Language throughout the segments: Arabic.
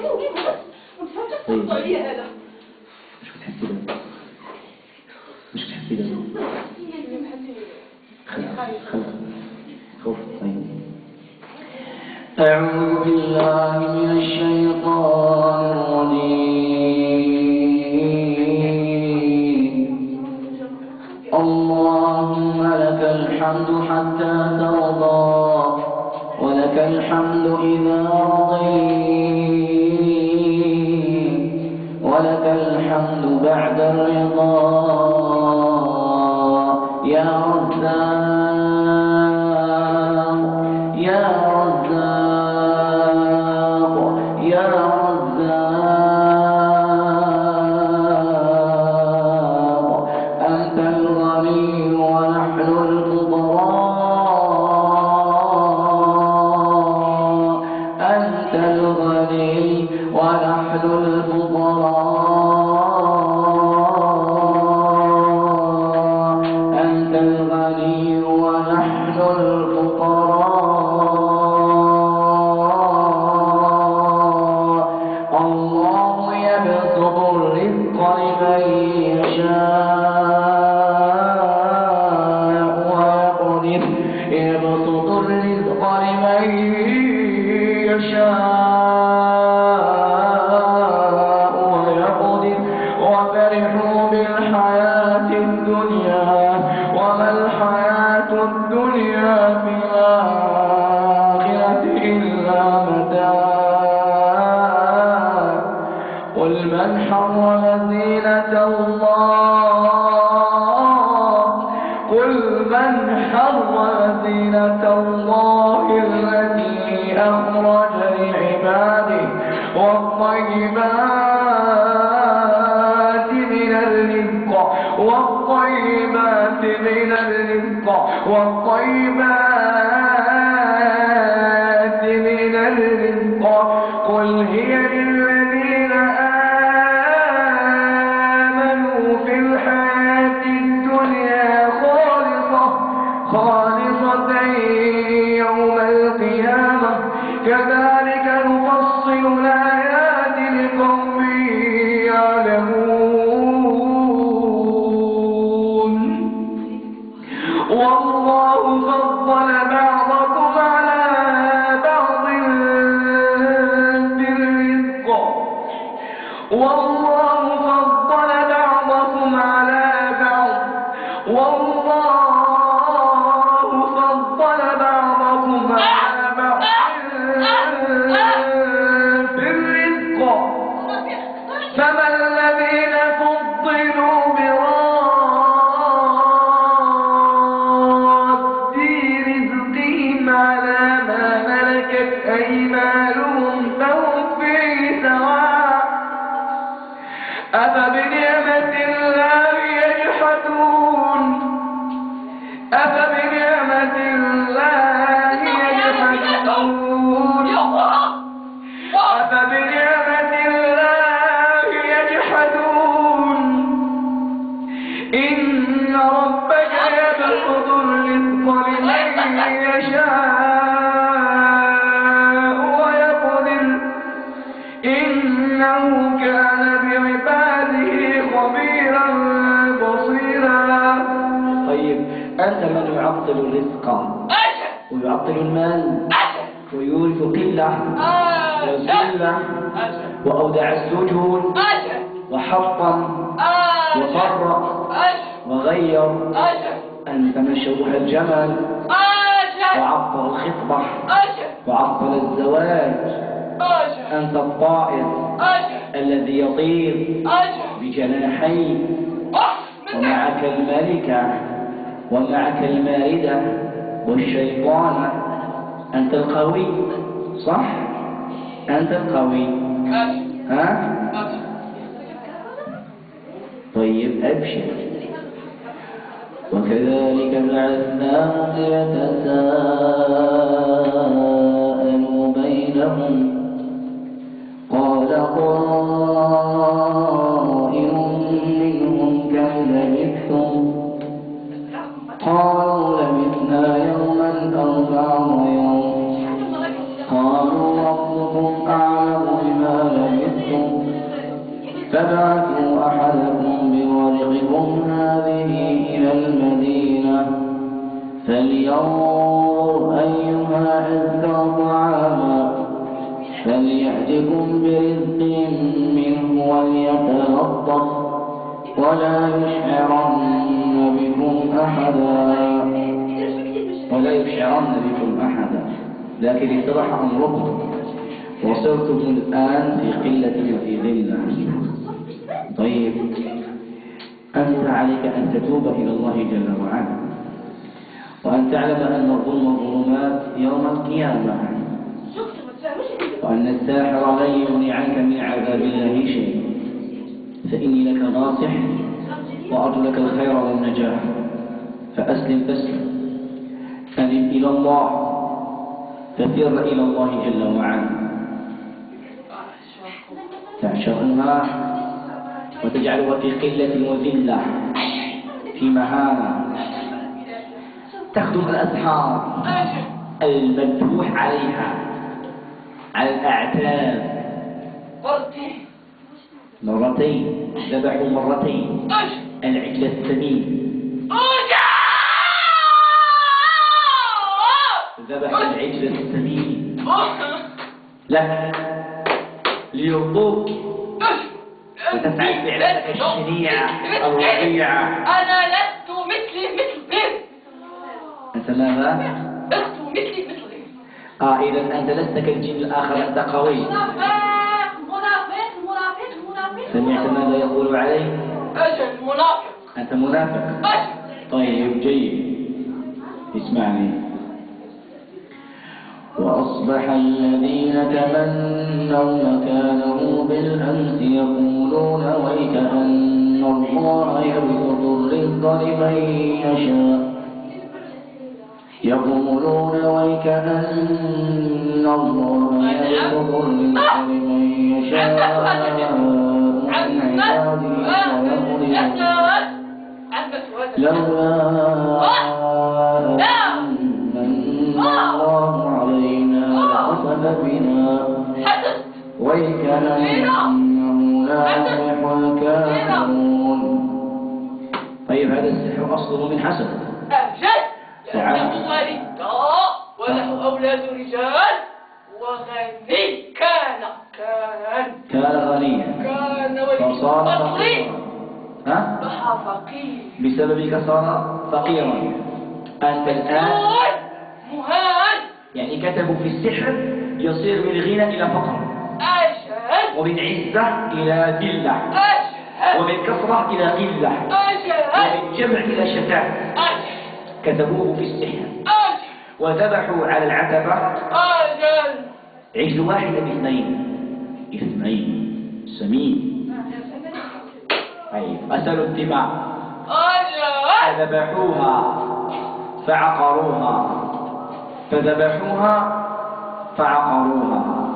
بس وتفكر تفضل ليه يا هذا مش بتحسي ده مش بتحسي ده خلاص خوف طيب أعوذ بالله من الشيطان الرجيم. اللهم لك الحمد حتى ترضى ولك الحمد إذا رضيت. ولك الحمد بعد الرضا. يا رزاق زينة الله. إن ربك يبسط الرزق لمن يشاء ويقدر إنه كان بعباده خبيرا بصيرا. طيب أنت من يعطل الرزق؟ ويعطل المال؟ ويورث قلة؟ وذلة وأودع السجون وحطم وفرق؟ وغير أنت مشوه الجمل وعطل الخطبة. وعطل الزواج. أنت الطائر. الذي يطير. بجناحين. ومعك الملكة. ومعك الماردة والشيطان. أنت القوي. صح؟ أنت القوي. ها؟ طيب أبشر. وكذلك بعثناهم ليتساءلوا بينهم. قال قائل منهم كم لبثتم؟ قالوا لبثنا يوما أو بعض يوم. قالوا ربكم أعلم بما فبعثوا أحدكم بورقكم هذه إلى المدينة فلينظر أيها أزكى طعاما فليأتكم برزق منه وليتلطف ولا يشعرن بكم أحدا ولا يشعرن بكم أحدا. لكن اتضح أمركم. وصرتم الآن في قلة وفي ذلة. طيب. أنت عليك أن تتوب إلى الله جل وعلا. وأن تعلم أن الظلم ظلمات يوم القيامة. وأن الساحر لن يغني عنك من عذاب الله شيء فإني لك ناصح وأرجو لك الخير والنجاح. فأسلم تسلم. أنب إلى الله. ففر إلى الله جل وعلا. تعشق الماء وتجعلها في قلة وذلة في مهانة تخدم الأسحار المذبوح عليها على الأعتاب. مرتين ذبحوا مرتين. العجل السمين. ذبح العجل السمين. لك ليرضوك. الشنيع الوضيع أنا لست مثلي مثل غيري ماذا؟ لست مثلي مثل غيري آه إذا أنت لست كالجن الآخر أنت قوي منافق منافق منافق منافق سمعت ماذا يقول عليك؟ أجل منافق أنت منافق أجل طيب جيد اسمعني وأصبح الذين تمنوا مكانه بالأمس يقولون ويك أن الله يبسط الرزق لمن يشاء. يقولون ويك أن الله يبسط الرزق لمن يشاء. من عباده ويقدر لولا أن الله علينا لخسف بنا. ويكن أنه لا يفلح الكافرون طيب هذا السحر أصله من حسد له والدة وله أولاد رجال وغني كان كان. كان غنيا. كان ولي فقير. ها؟ أصبح فقير. بسببك صار فقيرا. أنت الآن مهان. يعني كتبوا في السحر يصير من غنى إلى فقر. ومن عزة إلى ذلة. ومن كثرة إلى قلة. ومن جمع إلى أجل كتبوه في السحر وذبحوا على العتبة. عجل واحد باثنين. اثنين. سمين. طيب أسلوا الدماء. فذبحوها. فعقروها. فذبحوها فعقروها.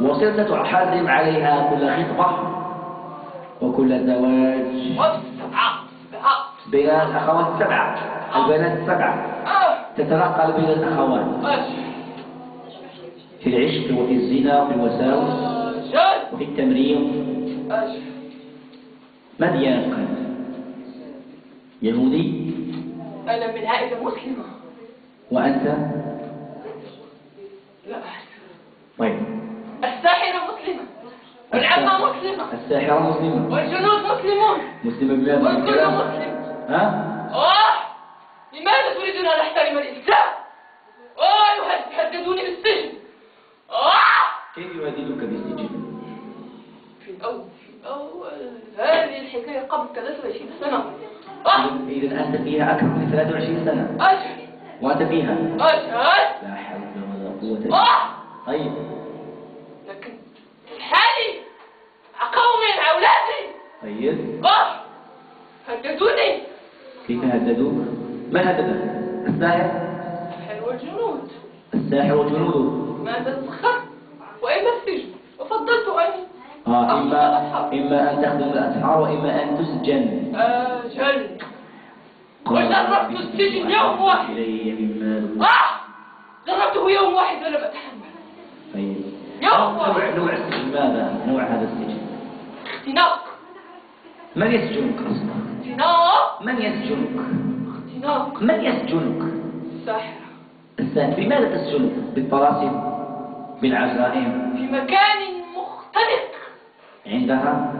وصرت تحرم عليها كل خطبة وكل زواج بين الأخوات السبعة البنات السبعة تتنقل بين الأخوات. في العشق وفي الزنا وفي الوساوس وفي التمريض. ديانتك أنت؟ يهودي. أنا من عائلة مسلمة وأنت؟ لا طيب. الساحرة مسلمة. والعمة مسلمة. الساحرة مسلمة. والجنود مسلمون. مسلمة بماذا والكل مسلم. ها؟ آه لماذا تريدون أن أحترم الإسلام؟ آه يهددوني بالسجن. آه كيف يهددك بالسجن؟ في الأول في الأول. هذه الحكاية قبل 23 سنة. إذا أنت فيها أكثر من 23 سنة. أجل وأنت فيها؟ أجل لا حول ولا قوة إلا بالله. طيب لكن حالي مع قومي مع أولادي طيب آه! هددوني. كيف هددوك؟ من هددك؟ الساحر؟ حلو الجنود الساحر وجنوده ماذا السخر وإما السجن. وفضلت أن آه إما إما أن تخدم الأسحار وإما أن تسجن. أجل قال وجربت رب السجن يوم واحد. آه! جربته يوم واحد ولم أتحمل طيب. يوم واحد. نوع السجن ماذا؟ نوع هذا السجن. اختناق. من يسجنك أصلا؟ اختناق من يسجنك؟ من يسجنك؟ الساحرة الثاني لماذا تسجن؟ بالطلاسم؟ بالعزائم؟ في مكان مختلط عندها؟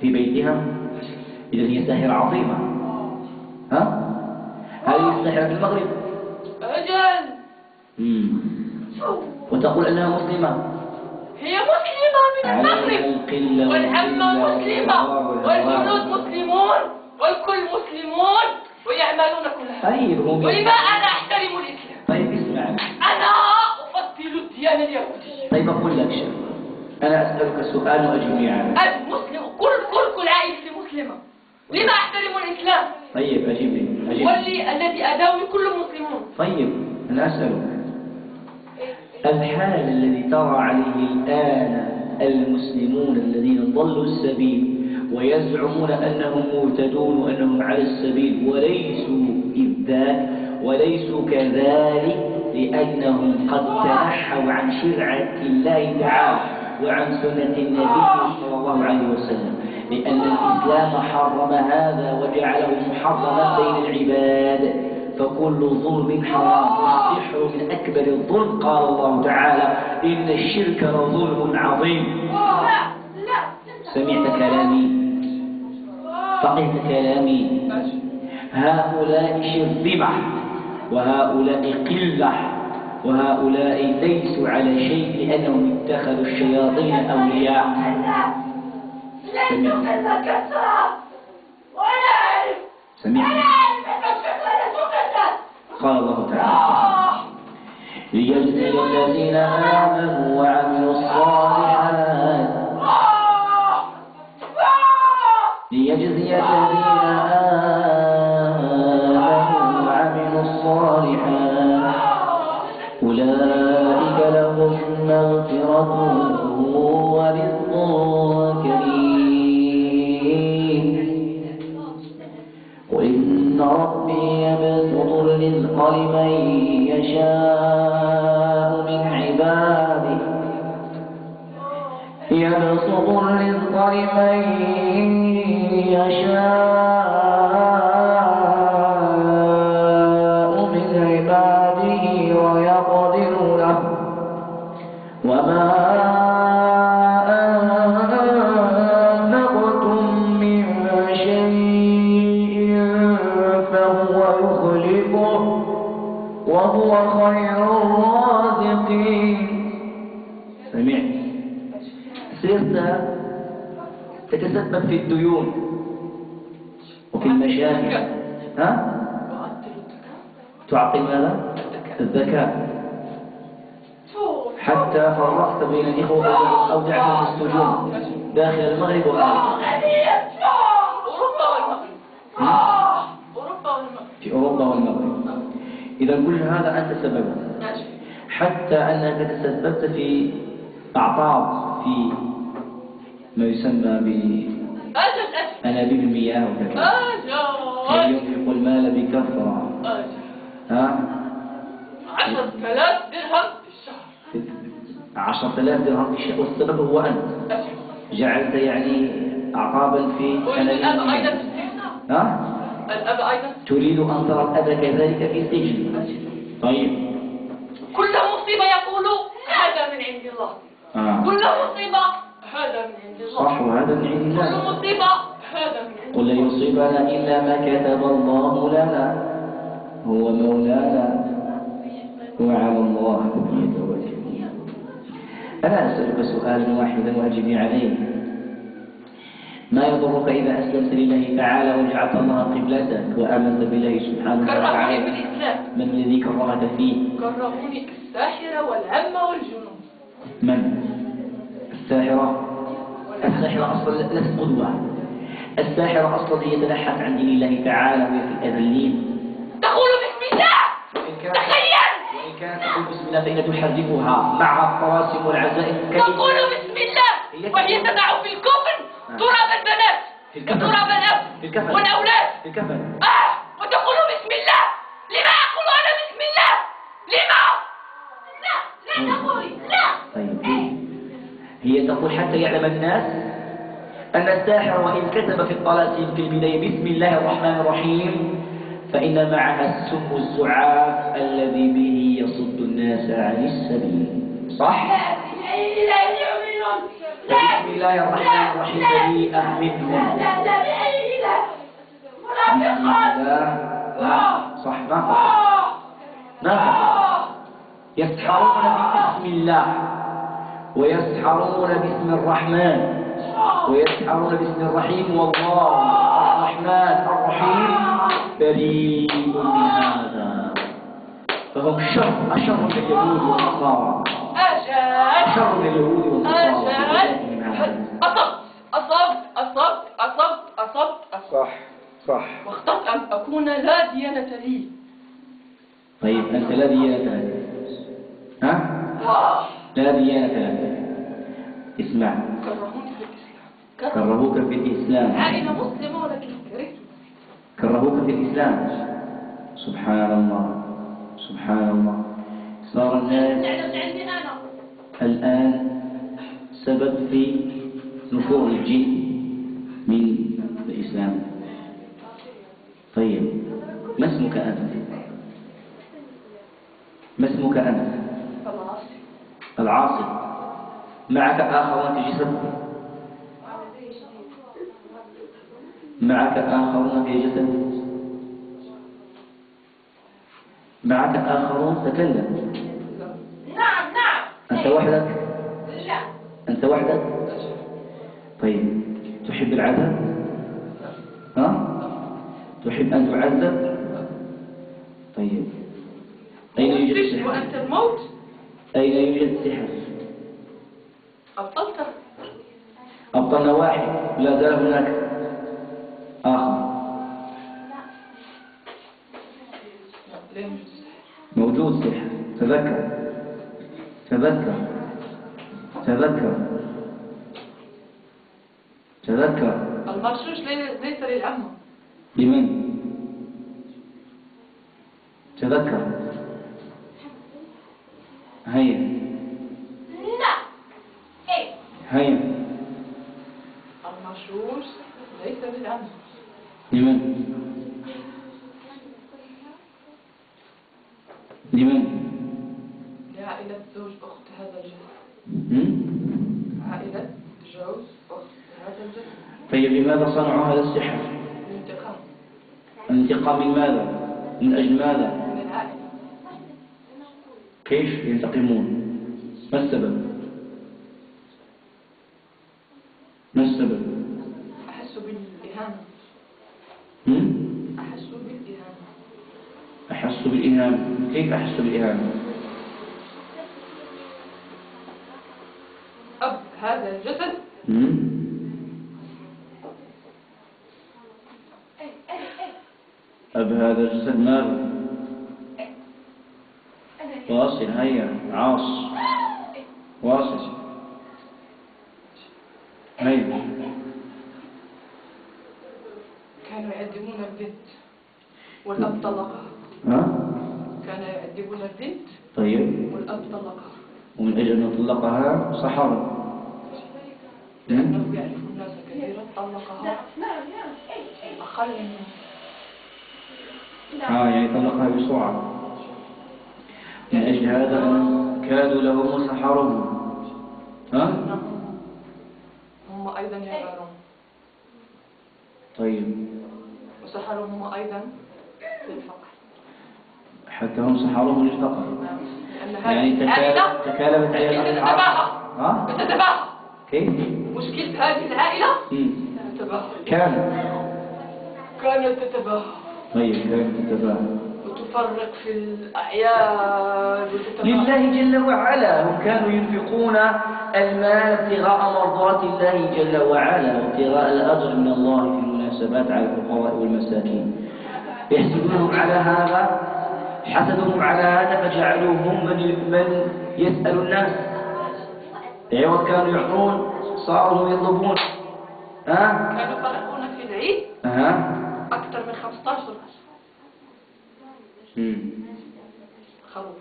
في بيتها؟ إذا هي ساحرة عظيمة. ها؟ هذه الساحرة في المغرب؟ أجل. وتقول أنها مسلمة. هي مسلمة. من المغرب والقلة مسلمة والجنود مسلمون والكل مسلمون ويعملون كل هذا طيب ولما أنا أحترم الإسلام؟ طيب اسمع. أنا أفضل الديانة اليهودية. طيب أقول لك شيء. أنا أسألك سؤال وأجيبني عنه أنا مسلم كل كل كل عائلتي مسلمة. لما أحترم الإسلام؟ طيب أجيبني أجيبني واللي الذي أداوي كل مسلمون. طيب أنا أسألك. الحال الذي ترى عليه الآن المسلمون الذين ضلوا السبيل ويزعمون أنهم مهتدون وأنهم على السبيل وليسوا إذ ذاك وليسوا كذلك لأنهم قد تنحوا عن شرعة الله تعالى وعن سنة النبي صلى الله عليه وسلم. لأن الإسلام حرم هذا وجعله محرما بين العباد. فكل ظلم حرام. والسحر من أكبر الظلم. قال الله تعالى إن الشرك لظلم عظيم. سمعت كلامي؟ فقهت كلامي. هؤلاء شرذمة وهؤلاء قلة وهؤلاء ليسوا على شيء لأنهم اتخذوا الشياطين أولياء. سمعت. قال الله تعالى ليجزي الذين آمنوا وعملوا الصالحات ليجزي الذين آمنوا وعملوا الصالحات أولئك لهم مغفرة ورزق كريم. الرزق لمن يشاء من عباده. يبسط الرزق لمن يشاء. تتسبب في الديون. وفي المشاكل ها؟ تعطل ماذا؟ الذكاء. حتى فرقت بين الإخوة أودعتهم في السجون. داخل المغرب وخارجه أوروبا والمغرب. في أوروبا والمغرب. إذا كل هذا أنت سببه ماشي. حتى أنك تسببت في أعطاب في ما يسمى بأنابيب المياه وكذا أجل. ينفق المال بكثرة؟ أجل. ها؟ عشرة آلاف درهم في الشهر. عشرة آلاف درهم في الشهر. والسبب هو أنت. أجل. جعلت يعني أعقابا في أنابيب أيضا المياه ها؟ الأب أيضا. تريد أن ترى الأب كذلك في سجن طيب. كل مصيبة يقول هذا من عند الله. آه. كل مصيبة هذا من عند الله. صح وهذا من عند كل الله مصيبة من عند قل لن يصيبنا إلا ما كتب الله لنا. هو مولانا. وعلى الله فليتوكل. أنا أسألك سؤالا واحدا وأجبني عليه ما يضرك إذا أسلمت لله تعالى وجعلت الله قبلتك وآمنت بالله سبحانه كرهوني وتعالى بالإسلام. من الذي كرهك فيه؟ كرهوني الساحرة والعمة والجنون. من؟ الساحرة. الساحرة أصلا لست قدوة. الساحرة أصلا هي تنحت عن دين الله تعالى وهي في الأذلين. تقول بسم الله! تخيل! وإن كانت تقول بسم الله فإن تحرفها مع الطواسم والعزائم تقول بسم الله! وهي تدع في الكفن تراب البنات. تراب الأب. والأولاد. آه! وتقول بسم الله! لما أقول أنا بسم الله؟ لما؟ لا! لا تقول لا! طيب. هي تقول حتى يعلم الناس أن الساحر وإن كتب في الطلاسم في البداية. بسم الله الرحمن الرحيم. فإن معها السم الزعاف الذي به يصد الناس عن السبيل. صح؟ بسم الله الرحمن الرحيم. منافقات لا صح. نافق آه. يسحرون باسم الله ويسحرون باسم الرحمن. ويسحرون باسم الرحيم والله الرحمن الرحيم بريء من هذا. فهم شر أشر من اليهود والنصارى. أجل أشر من اليهود والنصارى. أصبت أصبت. أصبت. أصبت. أصبت. أصبت. صح. صح. واخترت أن أكون لا ديانة لي. طيب أنت لا ديانة لك. ها؟ لا ديانة لك. اسمع. كرهوني. كرهوك في الإسلام. عائلة مسلمة ولكن كرهت كرهوك في الإسلام. سبحان الله سبحان الله صار الناس الآن سبب في نفور الجن من الإسلام. طيب. ما اسمك أنت؟ ما اسمك أنت؟ العاصي معك آخرون في جسد معك آخرون في جسد معك آخرون تكلم. نعم نعم. أنت وحدك؟ لا. أنت وحدك؟ طيب تحب العذاب؟ ها؟ تحب أن تعذب؟ طيب. أين يوجد السحر؟ وأنت الموت؟ أين يوجد السحر؟ أبطلت. أبطلنا واحد لا زال هناك. آخر يوجد موجود سحر تذكر. تذكر. تذكر. تذكر. المرشوش لي- ليس للعمة لمن تذكر. هيا لا إيه هيا المرشوش ليس للعمة لمن؟ لمن؟ لعائلة زوج أخت هذا الجسد هم؟ عائلة جوز أخت هذا الجسد طيب لماذا صنعوا هذا السحر؟ الانتقام. الانتقام من ماذا؟ من أجل ماذا؟ من العائلة. كيف ينتقمون؟ ما السبب؟ ما السبب؟ أحس بالإهانة. بالإهانة كيف أحس بالإهانة أب هذا الجسد؟ أب هذا الجسد ماذا؟ واصل هيا عاص. واصل. هيا كانوا يعذبون البنت والأب طلقها ها كانوا يعذبون البنت طيب والأب طلقها ومن أجل أن طلقها سحر. لأنه يعرف الناس كثيرا طلقها أقل آه يعني طلقها بسرعة. من أجل هذا كادوا لهم وسحرهم ها؟ هم أيضا يعملون طيب. وسحرهم هم أيضا في الفقر. حتى هم سحرهم للفقر. يعني تكالبت عليها الأسعار تتباهى. ها؟ تتباهى. كيف؟ مشكلة هذه العائلة. تتباهى. كان. كانت تتباهى. طيب كانت تتباهى. وتفرق في الأعياد لله جل وعلا. هم كانوا ينفقون المال ابتغاء مرضات الله جل وعلا وابتغاء الأجر من الله في المناسبات على الفقراء والمساكين. يحسدونهم على هذا. حسدهم على هذا فجعلوهم من من يسأل الناس. عوض كانوا يعطون صاروا يطلبون. ها؟ كانوا يفرقون في العيد ها؟ أكثر من 15 مم. خروف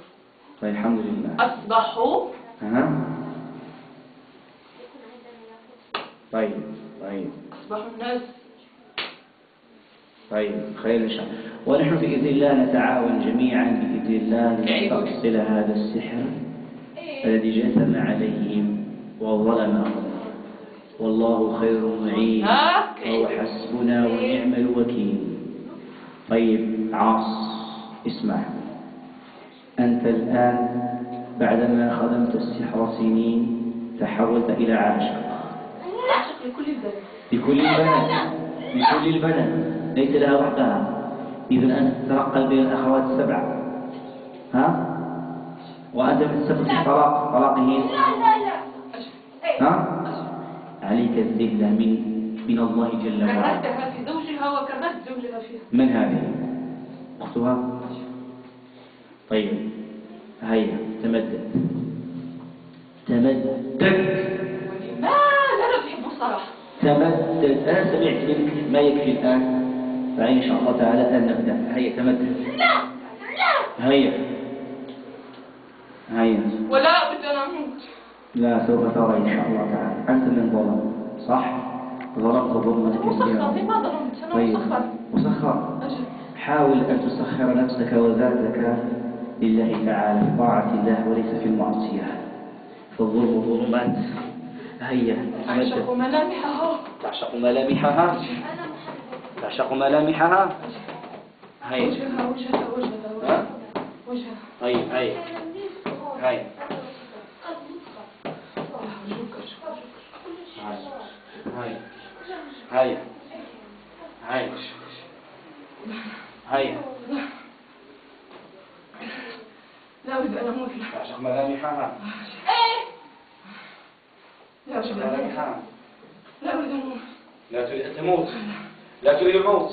طيب الحمد لله. أصبحوا ها؟ طيب طيب. أصبحوا الناس طيب خير إن شاء الله. ونحن بإذن الله نتعاون جميعا بإذن الله لنستأصل هذا السحر الذي جثم عليهم وظلمهم والله خير معين. وهو حسبنا ونعم الوكيل. طيب عاص اسمع. أنت الآن بعدما خدمت السحر سنين تحولت إلى عاشق. عاشق لكل البلد لكل البنات. لكل البنات. ليس لها وحدها إذا أنت تتنقل بين الأخوات السبعة ها؟ وأنت من سبب الطلاق. طلاقه لا لا لا ها؟ عليك الذلة من من الله جل وعلا. كرهتها في زوجها وكرهت زوجها فيها من هذه؟ أختها؟ طيب. هيا تمدد. تمدد. ما لا تحب الصراحة. تمدد. أنا سمعت منك ما يكفي الآن. فإن شاء الله تعالى أن نبدأ. هيا تمدد. لا لا هيا. هيا. ولا أبد أن أموت. لا سوف ترى إن شاء الله تعالى. أنت من ظلم. صح؟ ظلمت ظلما مسخر كثيرا طيب. مسخر حاول أن تسخر نفسك وذاتك لله تعالى. في طاعة الله وليس في المعصية. فالظلم ظلمات. هيا تمدد. ملامحها. تعشق ملامحها. تعشق ملامحها. هاي. وجهها وجهها وجهها هاي هاي. هاي. هاي. هاي. هاي. لا أريد أن أموت. لا أريد أن أموت. لا تريد أن تموت. لا تريد الموت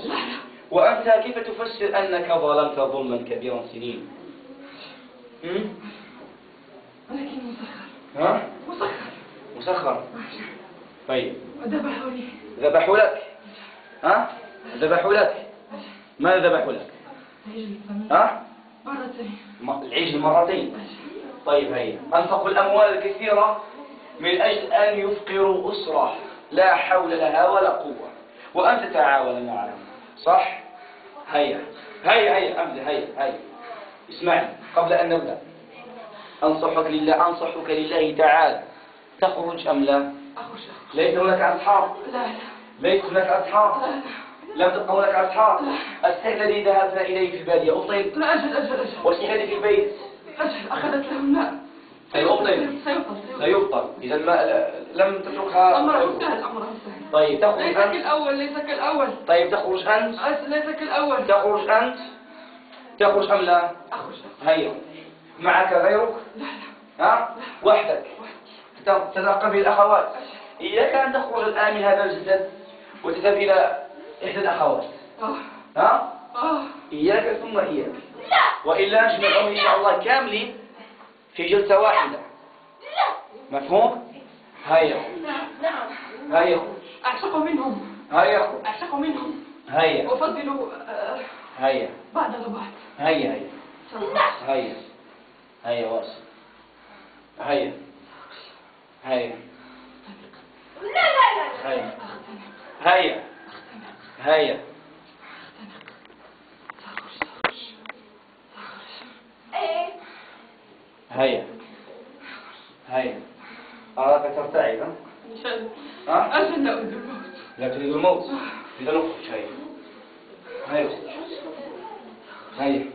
وأنت كيف تفسر أنك ظلمت ظلما كبيرا سنين؟ ولكن مسخر. ها؟ مسخر. مسخر. طيب. وذبحوا لي. ذبحوا لك. ها؟ ذبحوا لك. ما ذبحوا لك؟ ها؟ مرتين. العجل مرتين. طيب هيا. أنفقوا الأموال الكثيرة من أجل أن يفقروا أسرة لا حول لها ولا قوة. وأن تتعاون معهم صح؟ هيا. هيا هيا أبدأ هيا هيا. اسمعني. قبل أن نبدأ. أنصحك لله أنصحك لله تعالى تخرج أم لا؟ أخرج ليس هناك أصحاب. لا لا. ليس هناك أصحاب. لا لم تبقى هناك أصحاب. السيف الذي ذهبنا إليه في البادية أبطل لا أجل أجل أجل. والسيف في البيت. أجل أخذت له الماء. سيبطل سيبطل إذا لم تتركها. أمره سهل أمره سهل طيب تخرج ليس أنت كالأول ليس كالأول طيب تخرج أنت ليس كالأول تخرج أنت تخرج أم لا. أخرج هيا. معك غيرك؟ لا لا. ها؟ وحدك. تت- تتقبل الأخوات. إياك أن تخرج الآن من هذا الجسد وتذهب إلى إحدى الأخوات. آه. ها؟ آه. إياك ثم إياك. وإلا نجمعهم إن شاء الله كاملين في جلسة واحدة. مفهوم؟ هيا. نعم نعم. هيا. أعشق منهم. هيا. أعشق منهم. هيا. أفضل هيا. بعد البعض هيا هيا. هيا. هيا واصل. هيا. هيا. لا لا لا هيا. هيا. هيا. هيا هيا أراك ها؟ أجل لا أريد الموت لا تريد الموت إذا نخرج هيا هيا هيا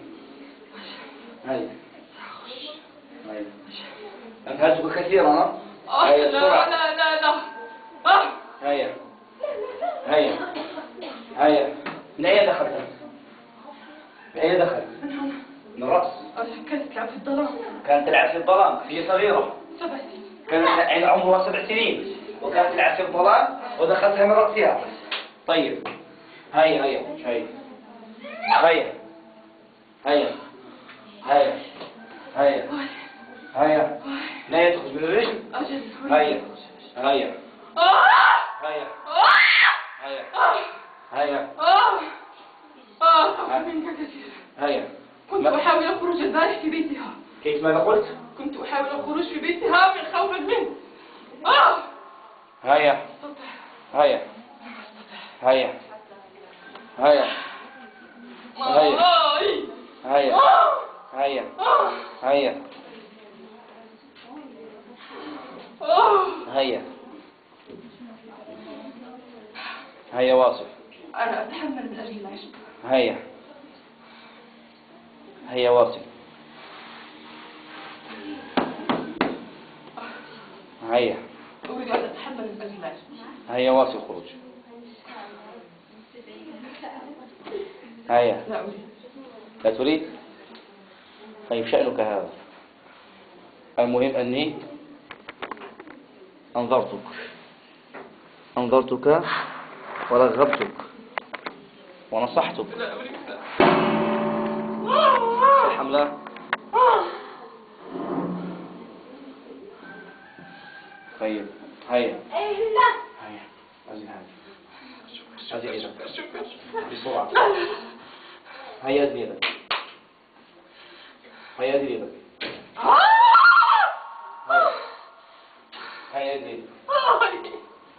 هيا هيا أنهزك كثيرا هيا لا بسرعة لا لا لا هيا هيا هيا من أين دخلت؟ من أين دخلت؟ من الرأس كانت تلعب في الظلام. كانت تلعب في الظلام. هي صغيرة. سبع سنين. كانت عين عمرها سبع سنين. وكانت تلعب في الظلام ودخلتها من رأسها طيب. هيا هيا هيا. هيا. هيا. هيا. هيا. هيا. لا يدخل من الرجل. هيا. هيا. هيا. هيا. هيا. منك هيا كنت أحاول الخروج البارح في بيتها. كيف ماذا قلت؟ كنت أحاول الخروج في بيتها من خوف منه. آه هيا. هيا. هيا. هيا. هيا. هيا. هيا. هيا. هيا. هيا واصف أنا أتحمل من أجل العشق. هيا. هيا واصل. هيا أريد أن أتحمل من أجل العشق هيا واصل خروج. هيا. لا تريد؟ طيب شأنك هذا. المهم أني أنظرتك. أنظرتك ورغبتك ونصحتك. الحملة طيب. هيا هيا أزل هذا أزل يدك بسرعة هيا أزل يدك هيا أزل يدك هيا هيا أزل يدك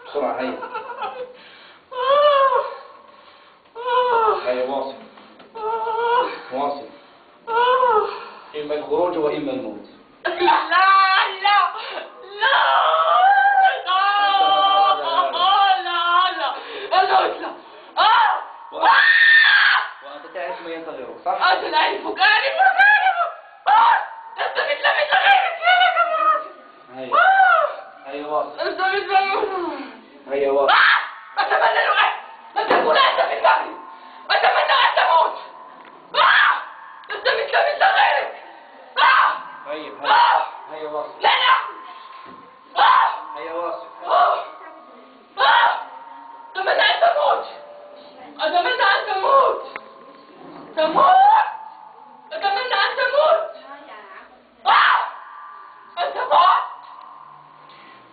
بسرعة هيا هيا واصل واصل إما الخروج وإما الموت لا لا لا لا لا لا أنا لا آه وأنت تعرف ما ينتظرك صح؟ أجل أعرفك أعرفك أعرفك آه أنت مثل مثل غيرك يا لك هيا هيا واصل أنت مثل هيا واصل آه أتمنى لو أن تكون أنت في المغرب أتمنى أن تموت آه أنت مثل مثل غيرك آه طيب هيا هيا واصل لا لا آه هيا واصل آه آه أتمنى أن تموت أتمنى أن تموت تموت أتمنى أن تموت آه أن تموت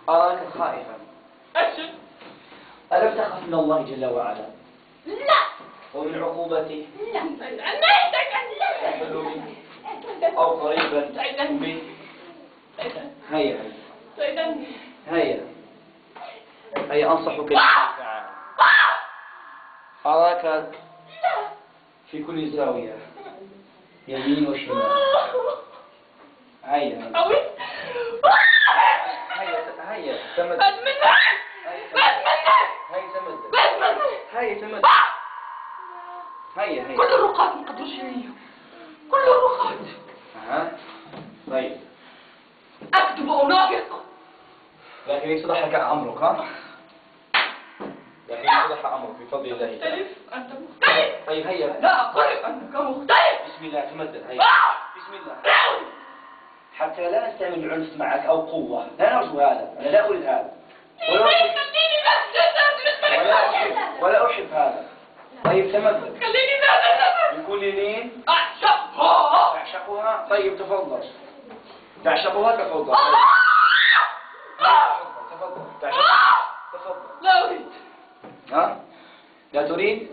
أراك خائفا أشد ألم تخف من الله جل وعلا لا. ومن عقوبته لا. أو قريبا سعدني هيا. هيا. هيا أنصحك. أراك في كل زاوية. يمين وشمال هيا أوي هيا هيا تمد أتمنى أتمنى هيا تمد أتمنى هيا تمد هيا هيا كل الرقاة من قدر شرية كل الرقاة ها طيب أكتب أنافق لكن يتضح أمرك ها لكن يتضح أمرك بفضل الله تعالى مختلف أنت مختلف طيب هيا لا أقول أنك مختلف بسم الله تمدد هيا آه! بسم الله نعم. نستعمل العنف معك أو قوة. لا نرجو هذا أنا لا أريد هذا. ولا أحب ولا أحب ولا أحب هذا. طيب تمدد خليني بس بكل لين أعشقها. تعشقها طيب تفضل. تعشقها؟ تفضل. آه! آه! تفضل تعشقها؟ تفضل. لا أريد. ها؟ لا تريد؟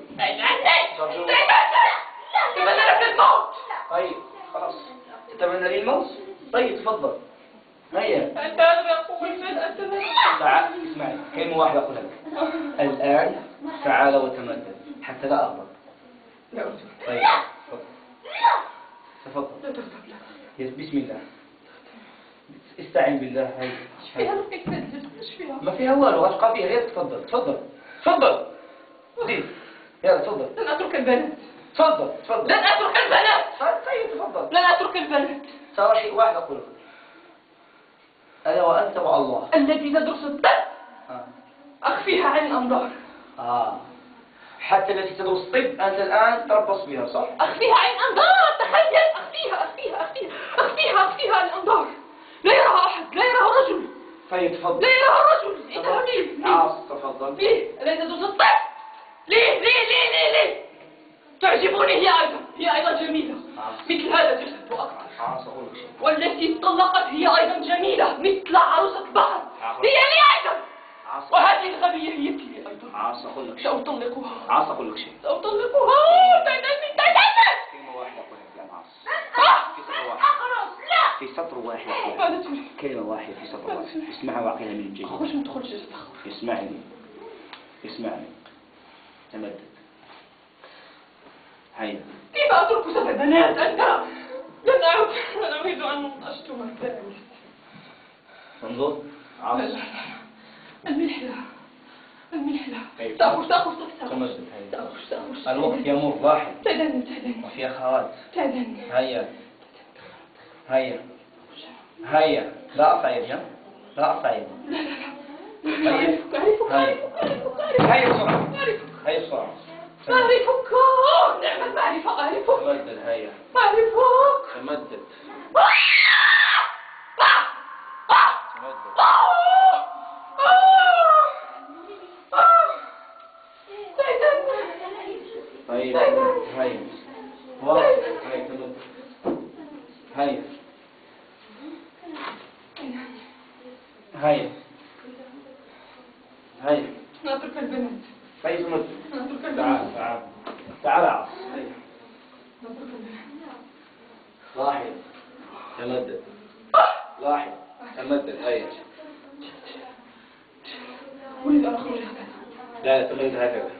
ترجو. أتمنى لك الموت. طيب خلاص. تتمنى لي الموت؟ طيب تفضل. هيا أتمنى تعال اسمعي كلمة واحدة أقول لك. الآن تعال وتمدد حتى لا أغضب لا طيب تفضل. تفضل. بسم الله. استعن بالله هاي ما فيها والو أبقى فيها يلا تفضل تفضل. تفضل. زين. يلا تفضل. لن أترك البنات. تفضل لن تفضل أترك البنات. طيب تفضل. لن أترك البنات. ترى شيء واحد أقول لك أنا وأنت والله التي تدرس الطب آه. أخفيها عن الأنظار آه. حتى التي تدرس طب أنت الآن تربص بها صح؟ أخفيها عن الأنظار تخيل. أخفيها أخفيها أخفيها. أخفيها أخفيها عن الأنظار لا يراها أحد لا يراها رجل. طيب تفضل. لا يراها رجل. ليه ليه؟ عاص تفضل. ليه؟ التي تدرس الطب. ليه؟ ليه؟ ليه؟ ليه؟ ليه؟ تعجبني هي أيضا هي أيضا جميلة. مثل هذا عاص أقول لك شيء والتي طلقت هي أيضا جميلة مثل عروسة البحر. هي لي أيضا. وهذه الغبية هي لي أيضا. سأطلقها. سأطلقها. تعتني كلمة واحدة يا عاص آه! في سطر واحد؟ كلمة واحدة في سطر واحد. اسمعها وعقلها من الجيد من دخول الجسد أخرج اسمعني. اسمعني. تمدد. هيا. كيف أترك سبع بنات؟ أنت لن أعود. لن أريد أن أشتم الثالث انظر. لا عاص لا. لا. المحلة سأخرج تمزد هيا. سأخرج سأخرج الوقت يمر لاحظ تدني تدني. وفي أخوات تدني. هيا. هيا. هيا. لا أقطع يدي ها؟ لا يدي لا لا لا. أعرفك أعرفك أعرفك أعرفك هيا بسرعة. هيا بسرعة. أعرفك نعم المعرفة أعرفك تمدد هيا أعرفك تمدد تمدد طيب هيا واصل هيا تمدد هيا هيا هيا نترك البنات هيا تمدد نترك البنات تعال تعال تعال عاص هيا نترك البنات لاحظ تمدد لاحظ تمدد هيا أريد أن أخرج هكذا لا لا تمدد هكذا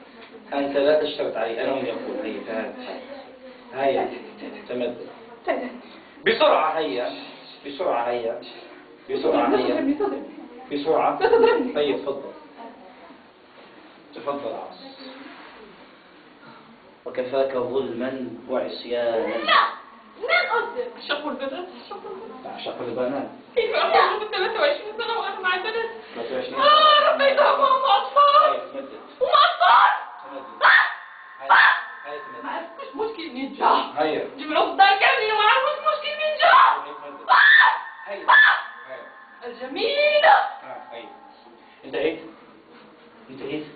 أنت لا تشترط علي أنا من يقول هيا تعال هيا تمدد تدني بسرعة هيا بسرعة هيا بسرعة لا هيا تضربني تضربني بسرعة لا تضربني طيب تفضل تفضل عاص وكفاك ظلما وعصيانا شق البنات شق البنات تعشق البنات. كيف؟ من 23 سنة وأنا مع البنات. 23 آه ربيتهم وهم أطفال. هم أطفال؟ هيا هيا ما عرفوش مشكل نينجا هيا جمعوا الدار كاملين وما عرفوش مشكل هيا الجميلة. آه، هيا انتهيت انتهيت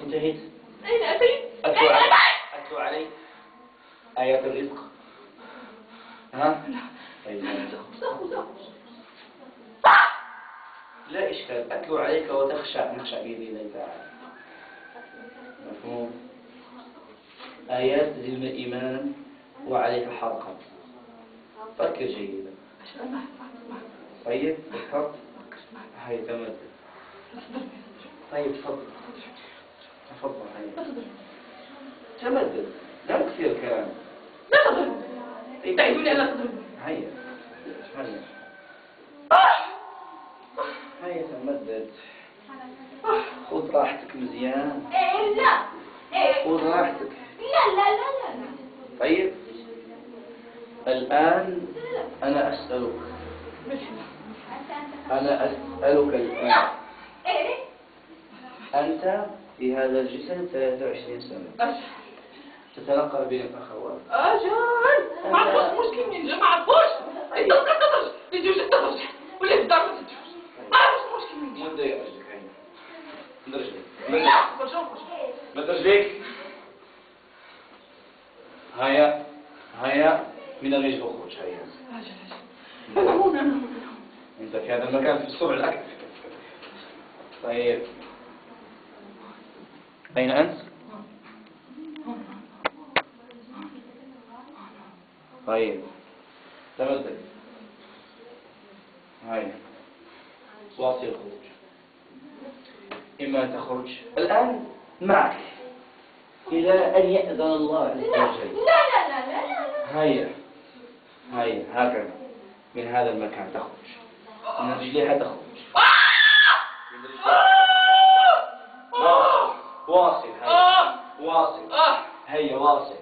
انتهيت أين أتيت؟ أتلو أين عليك أتيت؟ آيات الرزق. ها؟ لا. طيب لا إشكال. أتلو عليك نخشع بإذن الله تعالى مفهوم؟ آيات من الإيمان وعليك حرقا فكر جيدا. طيب معك. هاي تضربني طيب تفضل. تفضل هاي. تمدد لا تكثير الكلام لا تضربني تعيدوني أن لا تضربني هيا. هيا. هيا تمدد. خذ راحتك مزيان. إيه لا. إيه. خذ راحتك. لا لا لا لا. طيب. الآن أنا أسألك. أنا أسألك الآن. إيه. أنت في هذا الجسد 23 سنة. تتنقل بين الأخوات أجل ما عرفوش مشكل نينجا ما عرفوش. انت لا تضرب يجوز تضرب ولا في الدار ما تجوز ما عرفوش مشكل من رجلك هيا من رجلك من لا رجلك خرج خرج من رجلك هيا هيا. من الرجل اخرج هيا؟ أجل أجل أنا هون هون انت في هذا المكان في الصبح الاكل طيب. أين أنت؟ طيب. تمدد. هاي. واصل الخروج إما تخرج. الآن معك. إلى أن يأذن الله عز لا وجل. لا لا لا لا لا. هيا. هيا. هكذا. من هذا المكان تخرج. من رجليها تخرج. من رجليها. واصل واصل هيا. واصل. هيا واصل.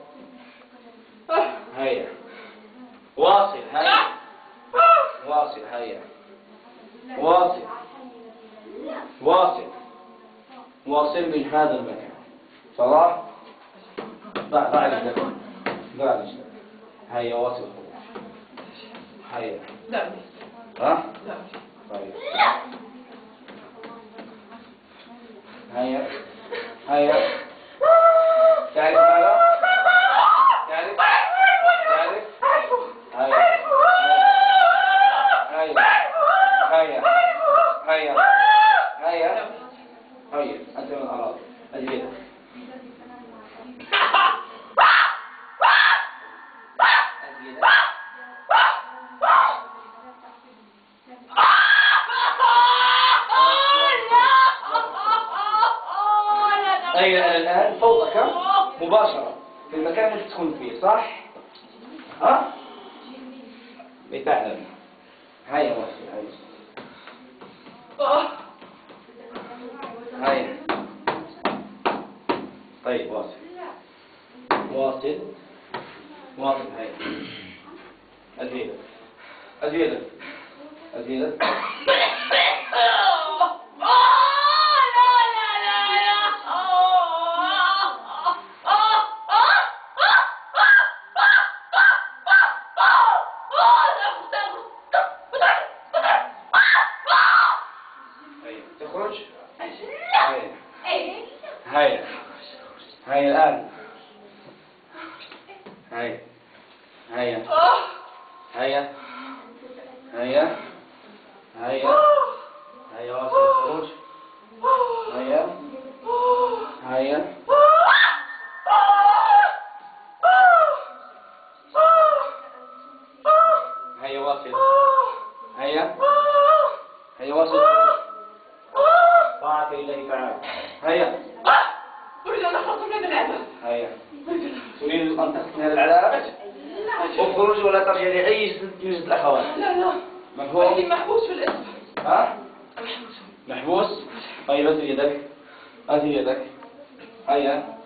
هيا. واصل هيا. واصل هيا. واصل. واصل. واصل من هذا المكان. صلاح ضع ضع رجلك ضع رجلك هيا واصل. هيا. لا. ها؟ لا. طيب. هيا. هيا. تعرف ماذا؟ مباشرة في المكان اللي تكون فيه صح؟ ها؟ أه؟ بتعلم هاي يا هيا man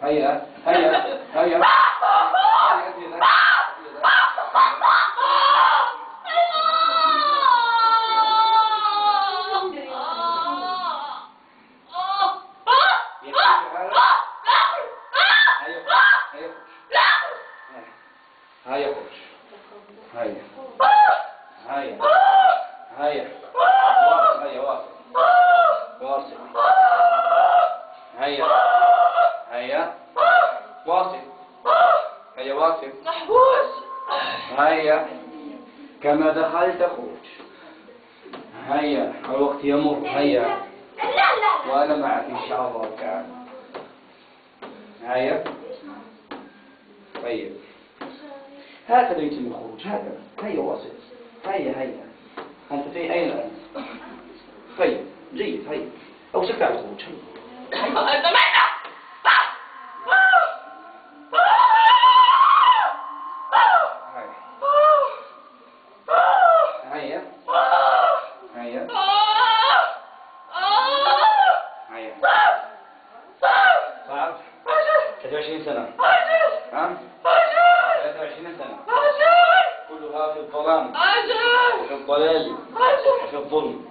可以了，可以。ها؟ أجل! 23 سنة. كلها في الظلام. أجل! وفي الضلال. أجل! وفي الظلم.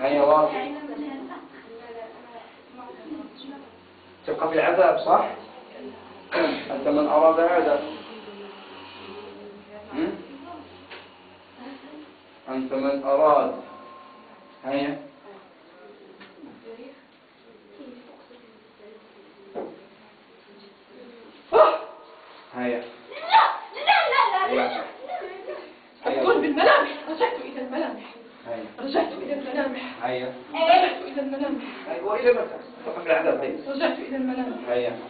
هيا واضح تبقى في العذاب صح؟ أنت من أراد عذاب. أنت من أراد. هيا. Yeah.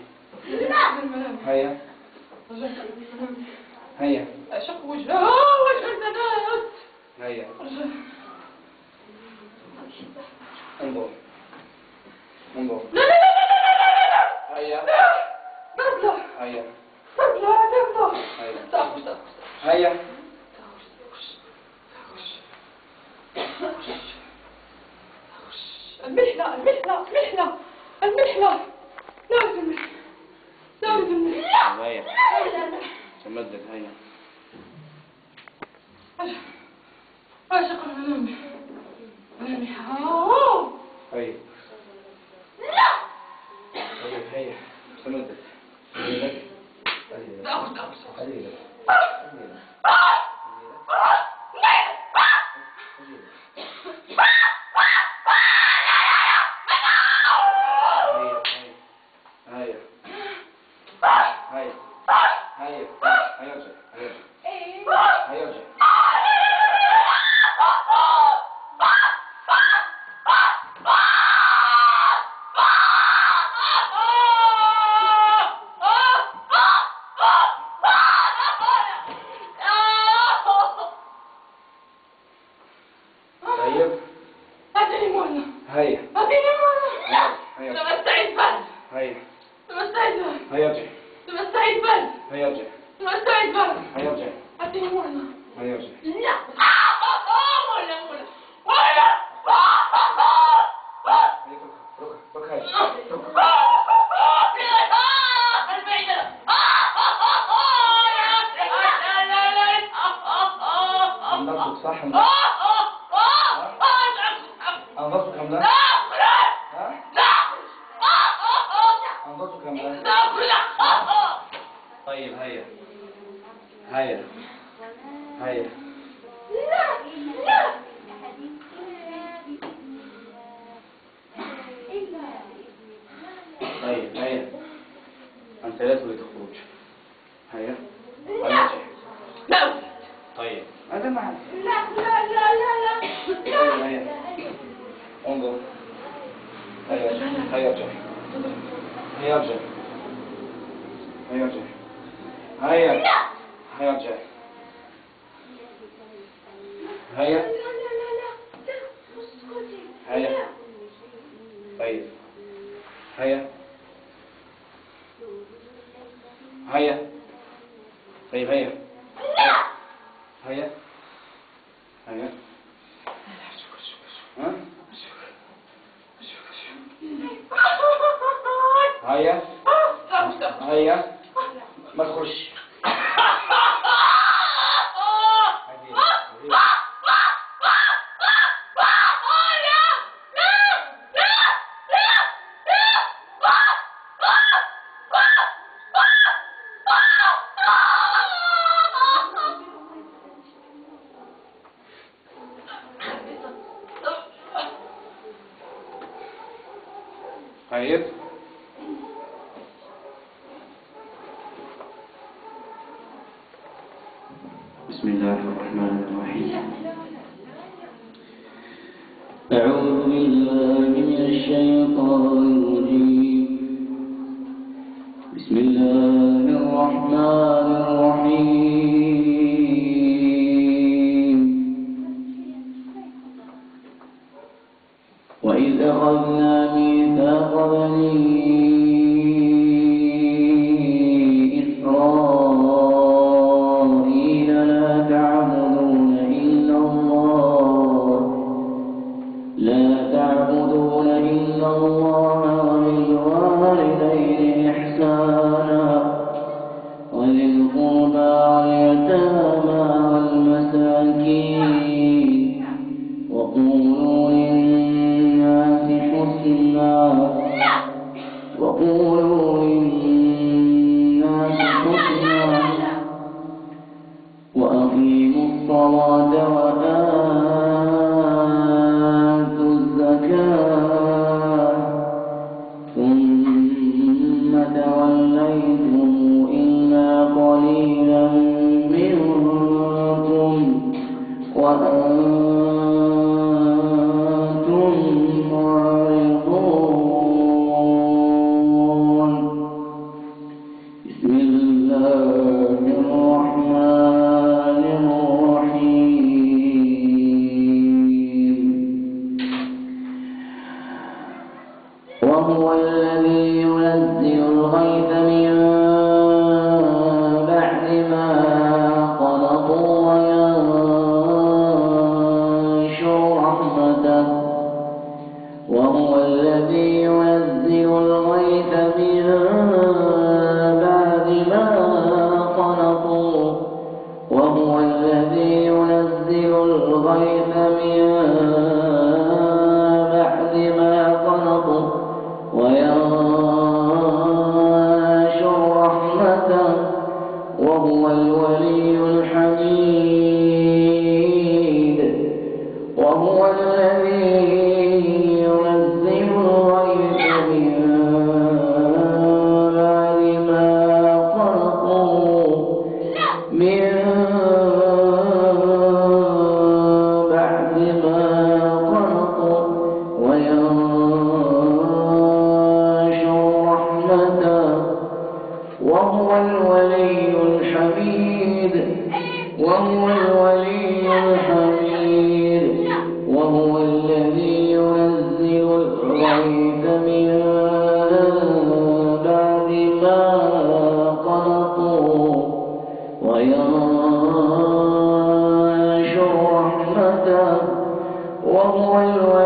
هيا. هيا. ما تخش وأنتم وينشر رحمته. وهو الولي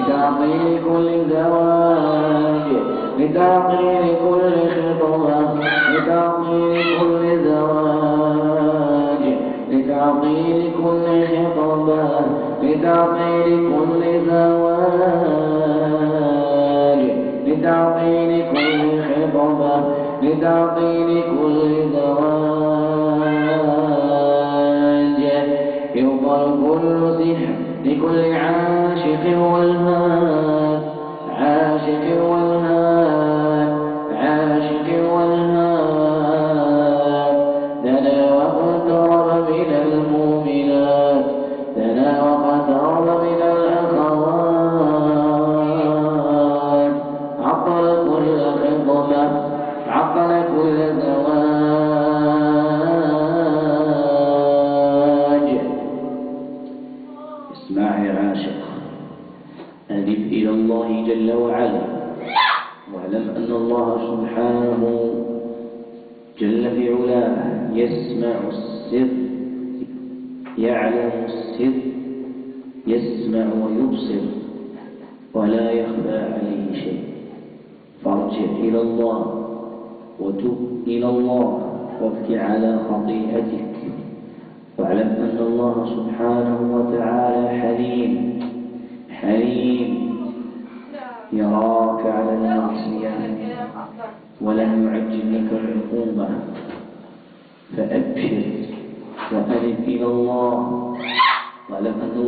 لتعطيل كل زواج لتعطيل كل خطبة لتعطيل كل زواج لتعطيل كل خطبة لتعطيل كل زواج لتعطيل كل خطبة لتعطيل كل زواج. لكل عاشق والهان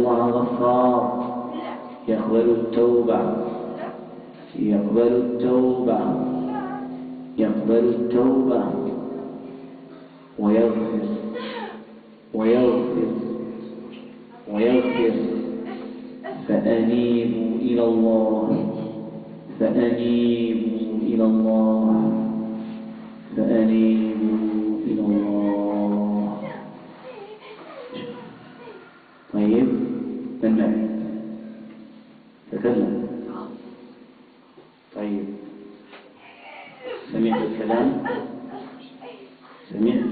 الله غفار. يقبل التوبة. يقبل التوبة. يقبل التوبة. ويغفر. ويغفر. ويغفر. فأنيبوا إلى الله. فأنيبوا إلى الله. فأنيبوا إلى الله طيب من معي تكلم طيب سمعت الكلام سمعت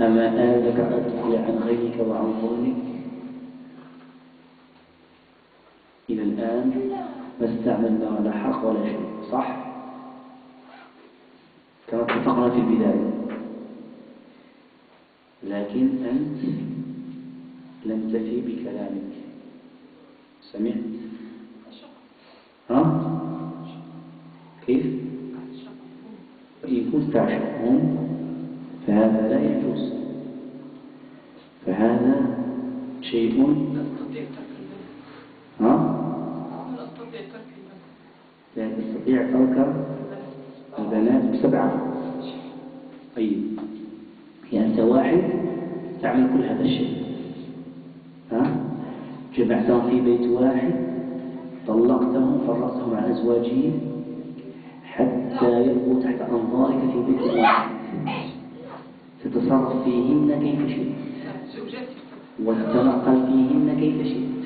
أما آن لك أن تقول عن غيرك وعن ظلمك إلى الآن ما استعملنا ولا حق ولا شيء صح؟ كما اتفقنا في البداية. لكن أنت لم تفي بكلامك. سمعت؟ ها؟ كيف؟ وإن كنت تعشقهم شيء. ها؟ لا تستطيع ترك البنات بسبعة طيب. هي أنت واحد تعمل كل هذا الشيء. ها؟ جمعتهم في بيت واحد طلقتهم فرقتهم عن أزواجهم حتى يبقوا تحت أنظارك في بيت واحد. تتصرف فيهن كيف شئت. وتتنقل فيهن كيف شئت.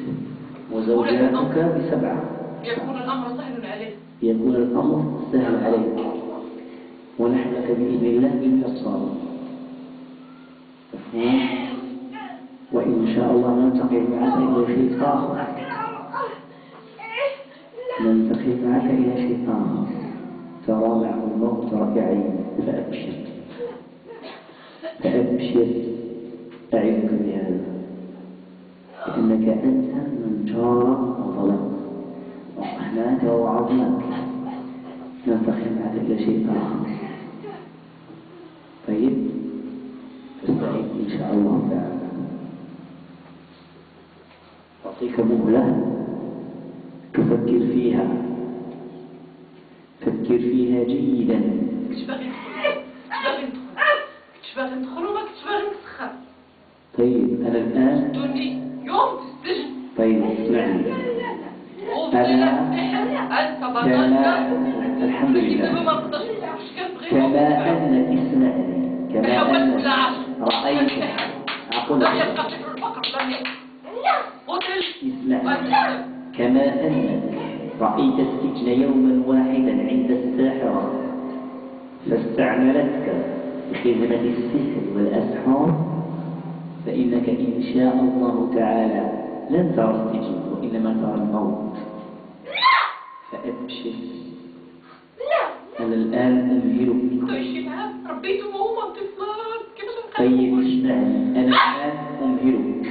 وزوجاتك بسبعة. يكون الأمر سهل عليه يكون الأمر سهل عليك. ونحن لك بإذن الله مفهوم؟ وإن شاء الله نلتقي معك إلى شيء آخر نلتقي معك إلى شيء آخر ترى معه الموت بعين فأبشر. فأبشر. أعدك بهذا. لأنك أنت من جار وظلم وقحناك ووعظناك نلتقي معك إلى شيء آخر. طيب. فاستعد إن شاء الله تعالى. أعطيك مهلة. تفكر فيها. فكر فيها جيدا. كنتش باغي ندخل كنتش باغي ندخل كنتش باغي ندخل وما كنتش باغي نسخن طيب. أنا الآن طيب اسمعني وبدينا انت كما الحمد لله. كما أنك اسمعني كما أنك رأيت. أقول كما أنك رأيت السجن يوما واحدا عند الساحرة. فاستعملتك بخدمة السحر والأسحار. فإنك إن شاء الله تعالى لن ترى السجن وإنما ترى الموت. فأبشر. أنا الآن أمهلك كيف طيب اسمعني أنا الآن أمهلك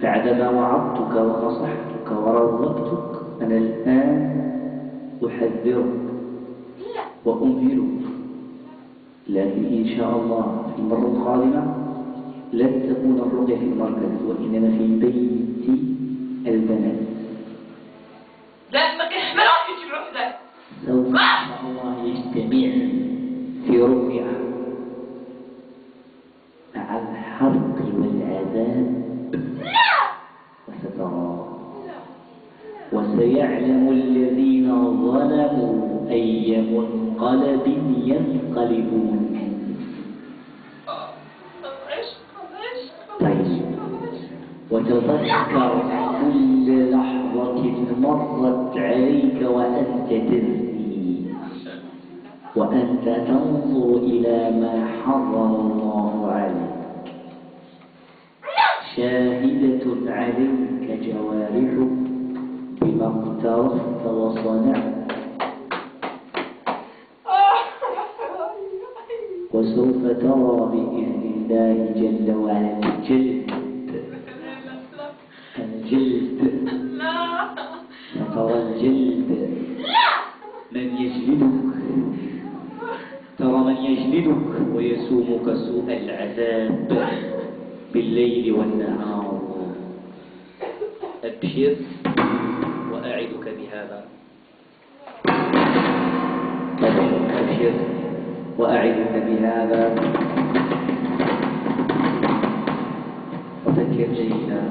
بعدما وعظتك ونصحتك ورغبتك أنا الآن أحذرك وأمهلك لكن إن شاء الله في المرة القادمة لن تكون الرقية في المركز وإنما في بيت البنات. لا ما كيحملوش يجيبوا حدا سوف إن شاء الله يجتمع في رقية مع الحرق والعذاب وسترى. وسيعلم الذين ظلموا أي منقلب ينقلبون. وتذكر كل لحظة مرت عليك وأنت تزني. وأنت تنظر إلى ما حرم الله عليك. شاهدة عليك جوارحك بما اقترفت وصنعت. وسوف ترى بإذن الله جل وعلا الجلد ويسومك سوء العذاب بالليل والنهار. أبشر وأعدك بهذا. أبشر وأعدك بهذا. وفكر جيدا.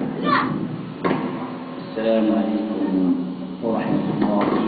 السلام عليكم ورحمة الله.